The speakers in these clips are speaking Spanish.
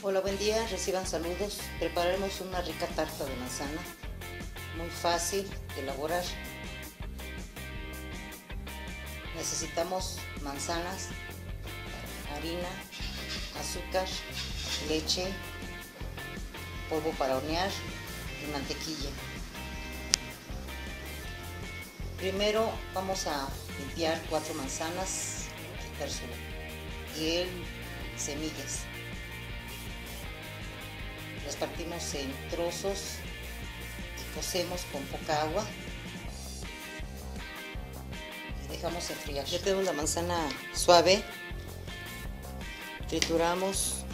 Hola, buen día, reciban saludos. Prepararemos una rica tarta de manzana, muy fácil de elaborar. Necesitamos manzanas, harina, azúcar, leche, polvo para hornear y mantequilla. Primero vamos a limpiar cuatro manzanas, quitar su piel, semillas. Las partimos en trozos y cocemos con poca agua. Y dejamos enfriar. Ya tenemos la manzana suave, trituramos.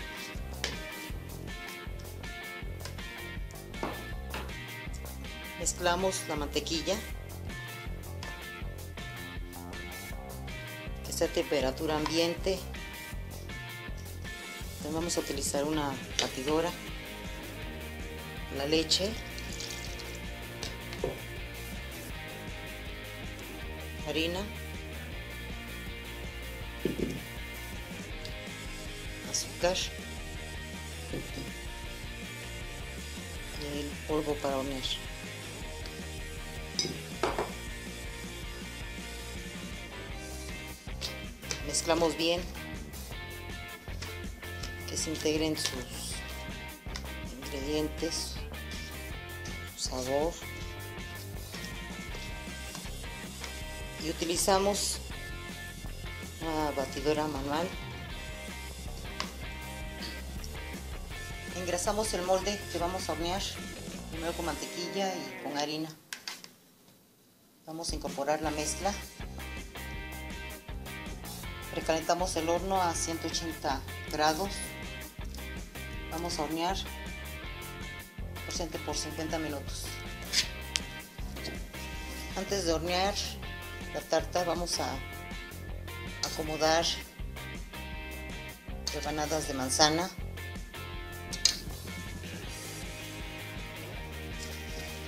Mezclamos la mantequilla que está a temperatura ambiente. Entonces vamos a utilizar una batidora la leche. Harina. Azúcar. Y el polvo para hornear. Mezclamos bien que se integren sus ingredientes sabor y utilizamos una batidora manual. Engrasamos el molde que vamos a hornear primero con mantequilla y con harina. Vamos a incorporar la mezcla. Precalentamos el horno a 180 grados. Vamos a hornear por 50 minutos. Antes de hornear la tarta vamos a acomodar rebanadas de manzana.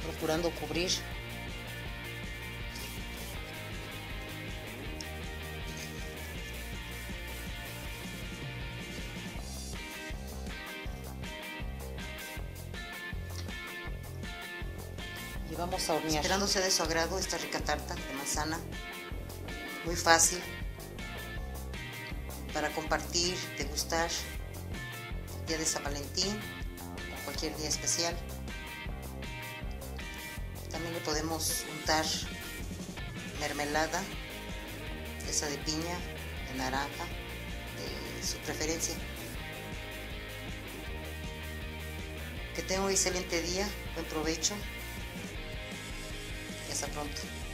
Procurando cubrir vamos a hornear. Esperándose de su agrado esta rica tarta de manzana, muy fácil para compartir, degustar día de San Valentín o cualquier día especial. También le podemos untar mermelada, esa de piña, de naranja, de su preferencia. Que tenga un excelente día, buen provecho Pensa pronto.